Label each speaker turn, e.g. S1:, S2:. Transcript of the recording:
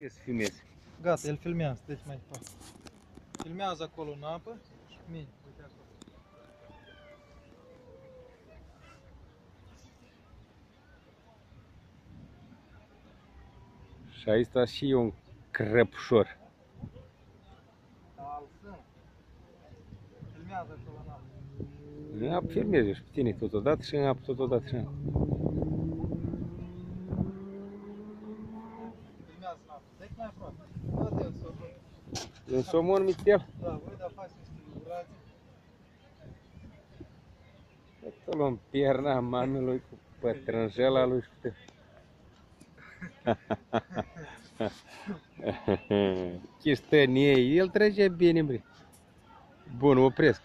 S1: Ce să filmezi?
S2: Gata, el filmează, deci mai departe. Filmează acolo în apă și mine, uite acolo.
S1: Și aici sta și eu un crăpșor.
S2: Alsăm. Filmează acolo în apă.
S1: În apă filmezi și pe tine totodată și în apă totodată și în apă.
S2: Filmează în apă. Deci mai aproape. Bă, eu să
S1: E un somon mitel.
S2: Da, voi da faci niște livrații.
S1: Să luăm pierna mamelui cu pătrânjela lui și cu Chistănie, el trece bine, bre. Bun, opresc.